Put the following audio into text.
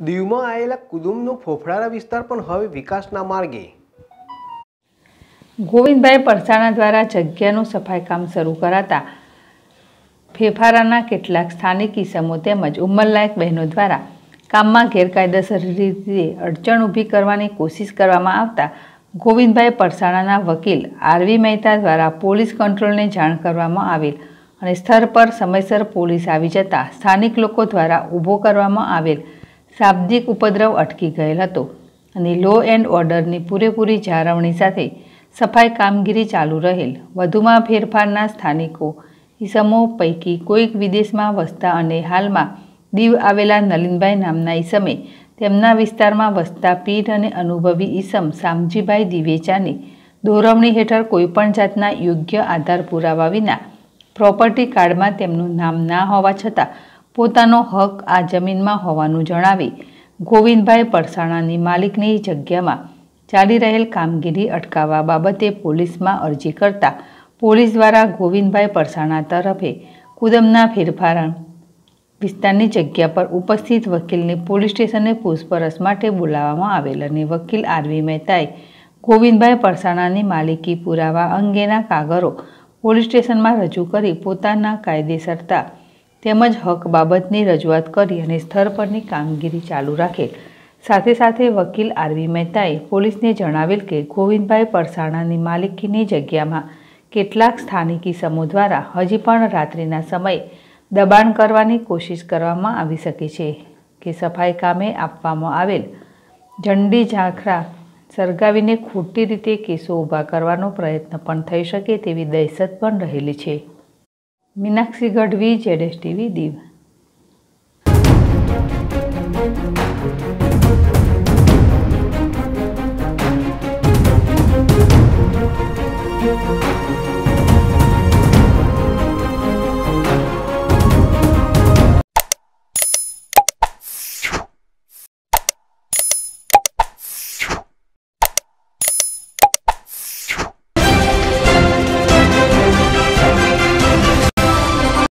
દીવમાં આવેલા કુદુમનો ફોફળારા વિસ્તાર પણ હવે વિકાસના માર્ગે. ગોવિંદભાઈ પરસાણા દ્વારા જગ્યાનું સફાઈ કામ શરૂ કરાતા ફેફારાના કેટલાક સ્થાનિક ઇસમો તેમજ ઉંમરલાયક બહેનો દ્વારા કામમાં ગેરકાયદેસર રીતે અડચણ ઊભી કરવાની કોશિશ કરવામાં આવતા ગોવિંદભાઈ પરસાણાના વકીલ આરવી મહેતા દ્વારા પોલીસ કંટ્રોલને જાણ કરવામાં આવેલ અને સ્થળ પર સમયસર પોલીસ આવી જતા સ્થાનિક લોકો દ્વારા ઊભો કરવામાં આવેલ શાબ્દિક ઉપદ્રવ અટકી ગયેલ હતો અને લો એન્ડ ઓર્ડરની પૂરેપૂરી જાળવણી સાથે સફાઈ કામગીરી ચાલુ રહેલ. વધુમાં ફેરફારના સ્થાનિકો ઈસમો પૈકી કોઈક વિદેશમાં વસતા અને હાલમાં દીવ આવેલા નલિનભાઈ નામના ઈસમે તેમના વિસ્તારમાં વસતા પીઢ અને અનુભવી ઈસમ શામજીભાઈ દિવેચાની દોરવણી હેઠળ કોઈપણ જાતના યોગ્ય આધાર પુરાવા વિના પ્રોપર્ટી કાર્ડમાં તેમનું નામ ના હોવા છતાં પોતાનો હક આ જમીનમાં હોવાનું જણાવી ગોવિંદભાઈ પરસાણાની માલિકની જગ્યામાં ચાલી રહેલ કામગીરી અટકાવવા બાબતે પોલીસમાં અરજી કરતા પોલીસ દ્વારા ગોવિંદભાઈ પરસાણા તરફે કુદમના ફેરફાર વિસ્તારની જગ્યા પર ઉપસ્થિત વકીલને પોલીસ સ્ટેશને પૂછપરછ માટે બોલાવવામાં આવેલ અને વકીલ આરવી મહેતાએ ગોવિંદભાઈ પરસાણાની માલિકી પુરાવા અંગેના કાગરો પોલીસ સ્ટેશનમાં રજૂ કરી પોતાના કાયદેસરતા તેમજ હક બાબતની રજૂઆત કરી અને સ્થળ પરની કામગીરી ચાલુ રાખેલ. સાથે સાથે વકીલ આરવી મહેતાએ પોલીસને જણાવેલ કે ગોવિંદભાઈ પરસાણાની માલિકીની જગ્યામાં કેટલાક સ્થાનિકી સમૂહ દ્વારા હજી પણ રાત્રિના સમયે દબાણ કરવાની કોશિશ કરવામાં આવી શકે છે કે સફાઈ કામે આપવામાં આવેલ ઝંડી ઝાંખરા સળગાવીને ખોટી રીતે કેસો ઊભા કરવાનો પ્રયત્ન પણ થઈ શકે તેવી દહેશત પણ રહેલી છે. મીનાક્ષી ગઢવી જેડેશ ટીવી દીવ.